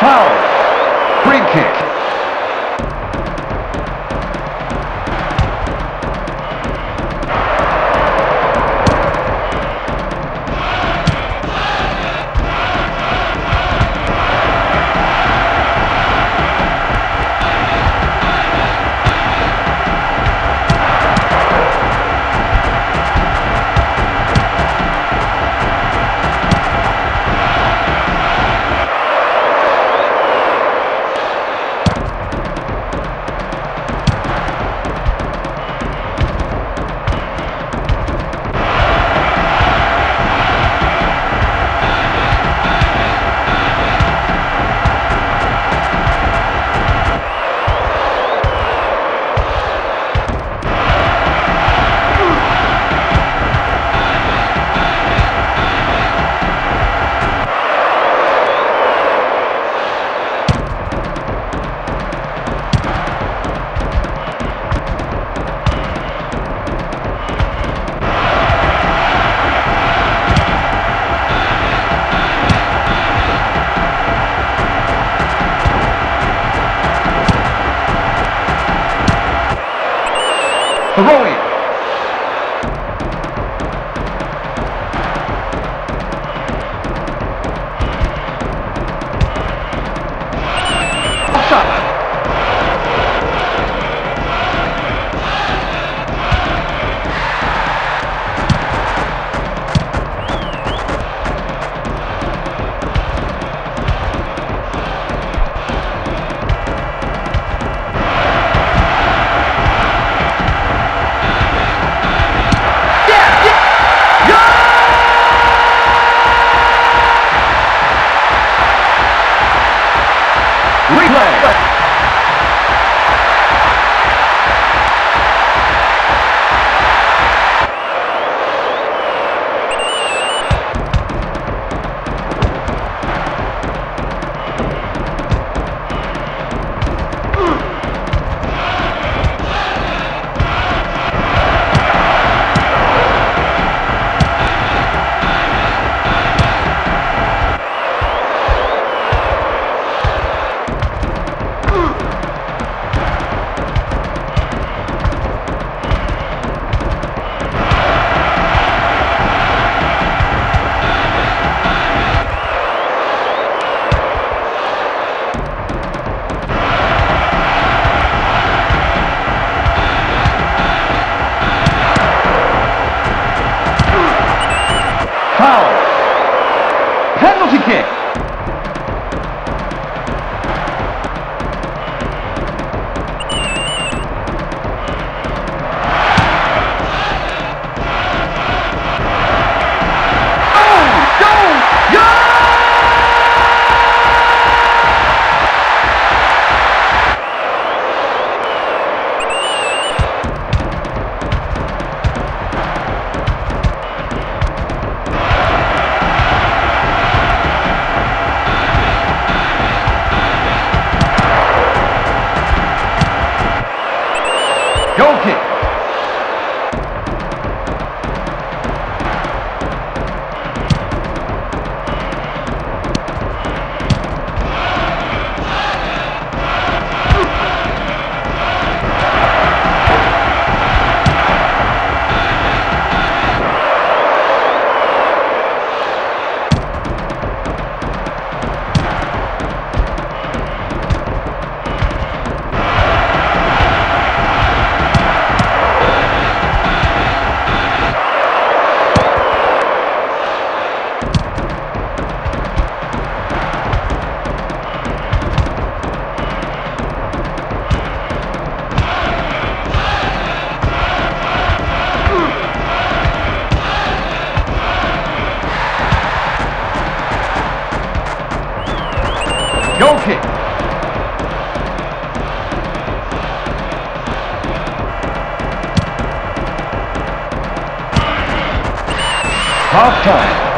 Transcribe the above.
foul. Pavilion. Foul. Penalty kick. Goal kick. Goal kick. Half time.